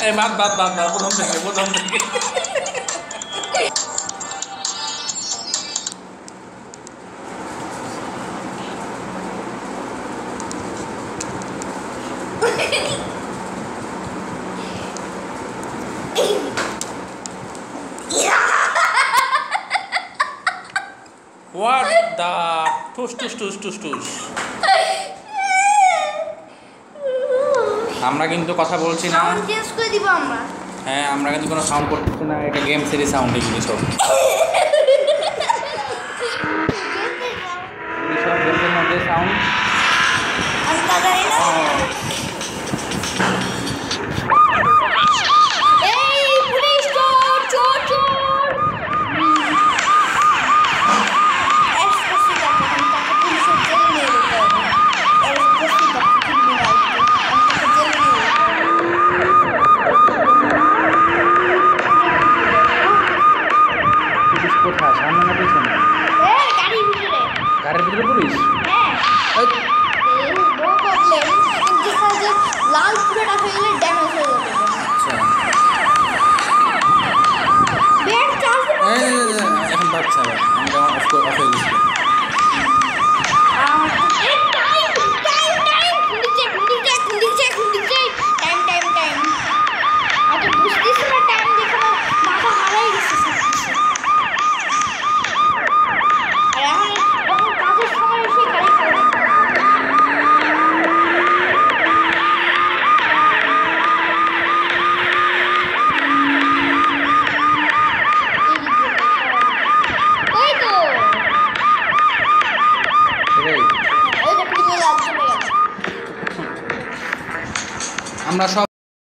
哎妈，妈妈妈，不能背，不能背。What the... Tush, tush, tush, tush, tush. আমরা কিন্তু কথা বলছি না দিব আমরা হ্যাঁ আমরা কিন্তু কোনো সাউন্ড করতেছি না এটা গেম সিরিজ সাউন্ড এগুলি সব the police. Yeah. Uh, and this has a large period of time. Sorry. Bear, tell us about it. Of course, okay. আমরা সব